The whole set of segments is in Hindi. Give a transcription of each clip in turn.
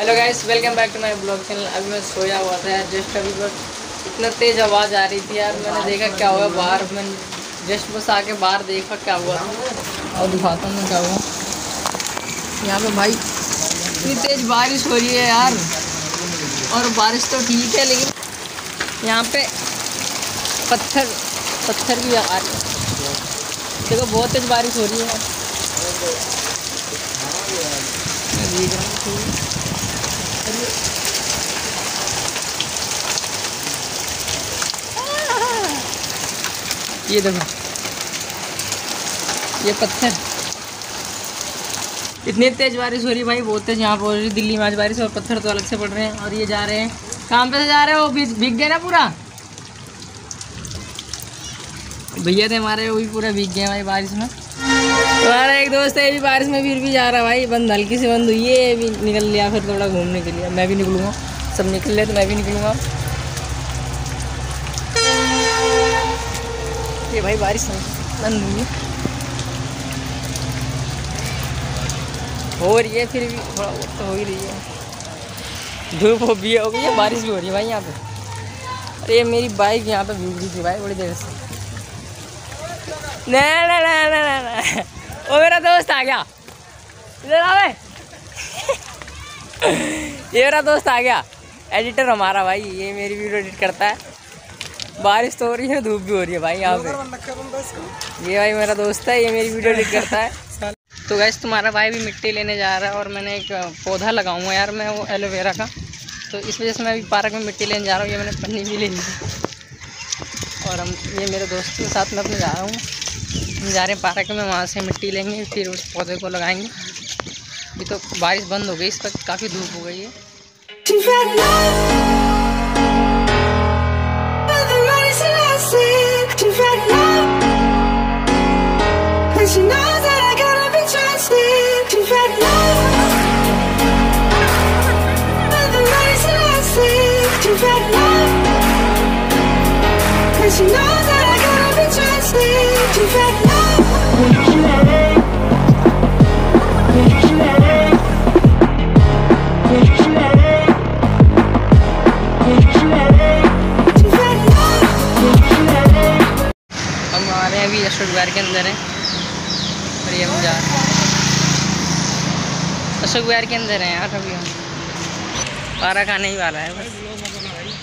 Hello guys welcome back to my blog channel अभी मैं सोया हुआ था यार जस्ट अभी बस इतना तेज़ आवाज़ आ रही थी यार। मैंने देखा क्या हुआ बाहर, मैं जस्ट बस आके बाहर देखा क्या हुआ। और दिखाता हूँ मैं क्या हुआ। यहाँ पे भाई, इतनी तेज़ बारिश हो रही है यार। और बारिश तो ठीक है, लेकिन यहाँ पे पत्थर पत्थर भी आ रहे हैं। देखो, बहुत तेज़ बारिश हो रहा हूँ। ये देखो। ये पत्थर। इतनी तेज बारिश हो रही भाई, बहुत तेज यहाँ पर दिल्ली में आज बारिश और पत्थर तो अलग से पड़ रहे हैं और ये जा रहे हैं। काम पे से जा रहे हो? भीग गए ना पूरा? भैया थे हमारे, वो भी पूरा भीग गए भाई बारिश में। हमारा एक दोस्त है भी बारिश में फिर भी जा रहा भाई। बंद, हल्की से बंद हुई। है भी निकल लिया, फिर थोड़ा घूमने के लिए। मैं भी निकलूँगा। सब निकल लिया तो मैं भी निकलूँगा। ये भाई बारिश बंद हुई हो। रही है फिर भी थोड़ा बहुत तो हो ही रही है। धूप हो भी, हो गई है, बारिश भी हो रही है भाई यहाँ पे। अरे मेरी बाइक यहाँ पे भीग रही थी भाई, बड़ी देर से। ना ना ना ना ना। वो मेरा दोस्त आ गया इधर आवे ये मेरा दोस्त आ गया एडिटर हमारा भाई, ये मेरी वीडियो एडिट करता है। बारिश तो हो रही है धूप भी हो रही है भाई, यहाँ पे। ये भाई मेरा दोस्त है, ये मेरी वीडियो एडिट करता है। तो गैस तुम्हारा भाई भी मिट्टी लेने जा रहा है और मैंने एक पौधा लगाऊँगा यार, मैं वो एलोवेरा का। तो इस वजह से मैं अभी पार्क में मिट्टी लेने जा रहा हूँ, ये मैंने पन्नी भी ले ली। और हम, ये मेरे दोस्त के साथ मैं अपने जा रहा हूँ। हम जा रहे हैं पार्क में, वहाँ से मिट्टी लेंगे, फिर उस पौधे को लगाएँगे। अभी तो बारिश बंद हो गई, इस वक्त काफ़ी धूप हो गई है। She knows हैं अभी अशोक विहार के अंदर हैं। और ये हम जा रहे हैं। अशोक विहार के अंदर हैं यार अभी हम। पार्क आने ही वाला है बस।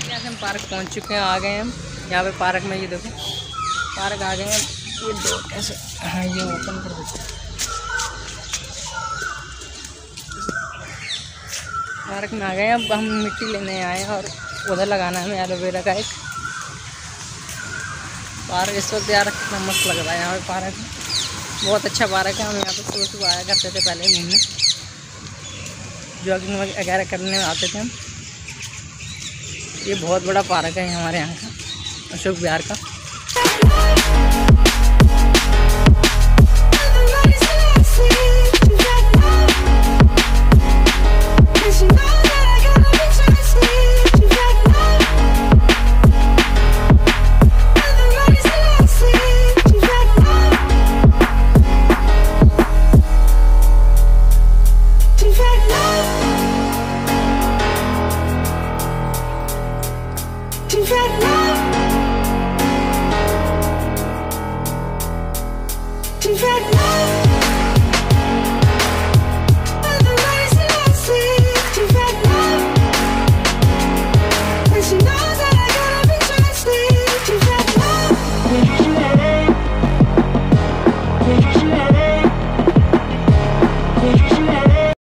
यहाँ से हम पार्क पहुँच चुके हैं, आ गए हम। यहाँ पे पार्क में ये देखो। पार्क आ गए हैं। ये दो कैसे हाँ ये ओपन कर देते। पार्क में आ गए अब हम मिट्टी लेने आए हैं और उधर लगाना है हमें एलोवेरा का एक। पार्क, इस वक्त यार कितना मस्त लग रहा है यहाँ पे पार्क। बहुत अच्छा पार्क है, हम यहाँ पे सुबह सुबह आया करते थे पहले घूमने। जॉगिंग वगैरह करने आते थे हम। ये बहुत बड़ा पार्क है हमारे यहाँ का, अशोक बिहार का।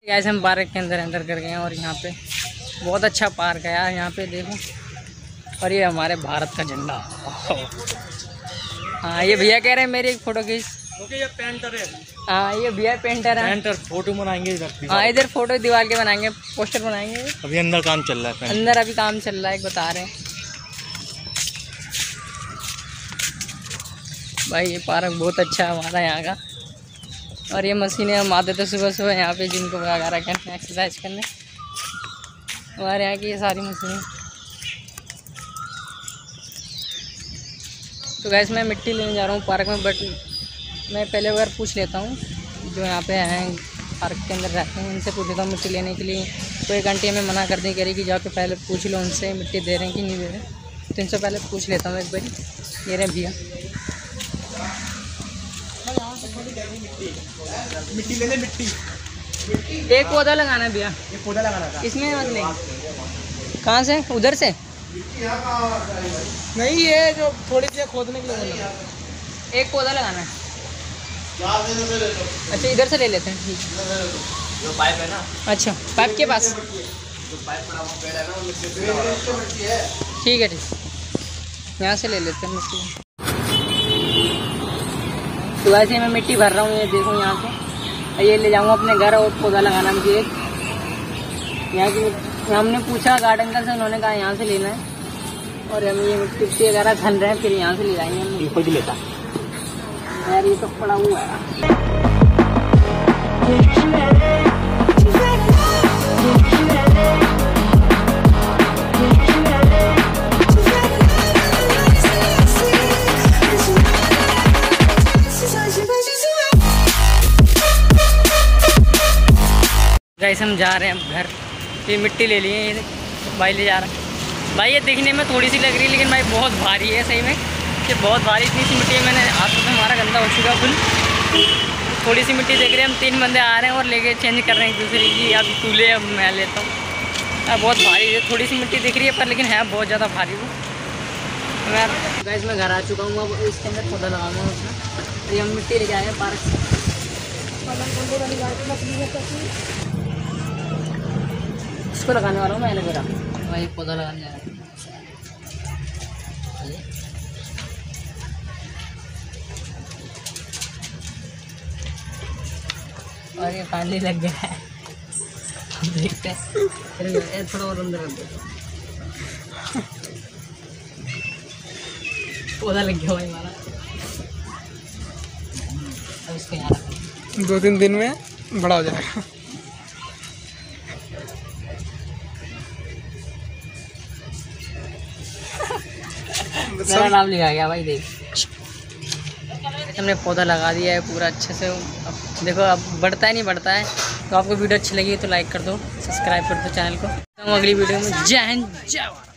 गैस हम पार्क के अंदर अंदर कर गए हैं और यहाँ पे बहुत अच्छा पार्क है यार, यहाँ पे देखो। और ये हमारे भारत का झंडा। हाँ ये भैया कह रहे हैं मेरी एक फ़ोटो खींच। ओके ये पेंटर है। हाँ ये भैया पेंटर है। पेंटर फ़ोटो बनाएँगे इधर हाँ इधर फ़ोटो दीवार के बनाएँगे पोस्टर बनाएँगे। अभी अंदर काम चल रहा है अंदर अभी काम चल रहा है बता रहे हैं। भाई ये पार्क बहुत अच्छा है हमारा यहाँ का। और ये मशीनें हम आते थे सुबह सुबह यहाँ पे जिनको वगैरह करने एक्सरसाइज करने। हमारे यहाँ की ये सारी मशीनें। तो गैस मैं मिट्टी लेने जा रहा हूँ पार्क में बट मैं पहले अगर पूछ लेता हूँ जो यहाँ पे हैं पार्क के अंदर रहते हैं उनसे पूछ लेता हूँ मिट्टी लेने के लिए। तो एक आंटी हमें मना कर दी कह रही कि जाके पहले पूछ लो उनसे मिट्टी दे रहे हैं कि नहीं दे रहे तो इनसे पहले पूछ लेता हूँ एक बार ये रहे भैया। मिट्टी ले ले मिट्टी। एक पौधा लगाना है भैया। पौधा लगाना इसमें मतलब कहाँ से? उधर से? नहीं ये जो थोड़ी सी खोदने के लिए बोला। एक पौधा लगाना है। अच्छा इधर से ले लेते हैं ठीक। जो पाइप है ना। अच्छा पाइप के पास। ठीक है ठीक। यहाँ से ले लेते हैं मिट्टी तो वैसे मैं मिट्टी भर रहा हूँ ये देखो यहाँ से। ये ले जाऊँगा अपने घर और पौधा लगाना मुझे एक। यहाँ की मिट्टी- हमने पूछा गार्डन का से उन्होंने कहा यहाँ से लेना है। और हम ये मिट्टी वगैरह खन रहे हैं फिर यहाँ से ले जाएँगे हम कोई भी लेता। यार ये तो पड़ा हुआ है। गाइस हम जा रहे हैं अब घर। ये मिट्टी ले लिए भाई ले जा रहा है। भाई ये दिखने में थोड़ी सी लग रही है, लेकिन भाई बहुत भारी है सही में। ये बहुत भारी, इतनी सी मिट्टी है, मैंने हाथ में हमारा गंदा हो चुका फुल। थोड़ी सी मिट्टी देख रहे हैं, हम तीन बंदे आ रहे हैं और लेके चेंज कर रहे हैं एक दूसरे की। अब तू ले अब मैं लेता हूँ। अब बहुत भारी है, थोड़ी सी मिट्टी दिख रही है, पर लेकिन है, बहुत ज़्यादा भारी वो। मैं गैस मैं घर आ चुका हूँ, अब इसके अंदर पौधा लगाऊँगा उसमें। ये हम मिट्टी आए हैं, पार्क से। इसको लगाने वाला हूँ मैं एलोवेरा वही पौधा लगाने जा रहा हूँ और ये पानी लग गया है हम देखते हैं ये थोड़ा और अंदर रख पौधा लग गया भाई हमारा अब इसको यहाँ दो तीन दिन में बड़ा हो जाएगा मेरा नाम लिखा गया भाई देख। हमने पौधा लगा दिया है पूरा अच्छे से। अब देखो अब बढ़ता है नहीं बढ़ता है। तो आपको वीडियो अच्छी लगी तो लाइक कर दो सब्सक्राइब कर दो चैनल को। तो हम अगली वीडियो में जय हिंद जय भारत।